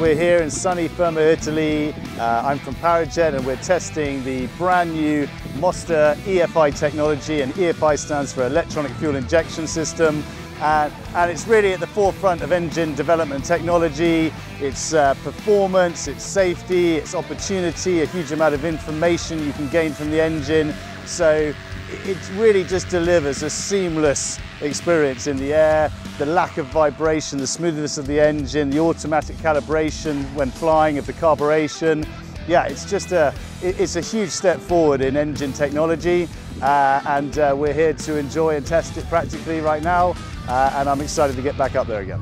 We're here in sunny Fermo, Italy. Uh, I'm from Parajet and we're testing the brand new Moster EFI technology and EFI stands for Electronic Fuel Injection System. Uh, and it's really at the forefront of engine development technology. It's uh, performance, it's safety, it's opportunity, a huge amount of information you can gain from the engine. So it really just delivers a seamless experience in the air, the lack of vibration, the smoothness of the engine, the automatic calibration when flying of the carburation. Yeah, it's just a, it's a huge step forward in engine technology uh, and uh, we're here to enjoy and test it practically right now uh, and I'm excited to get back up there again.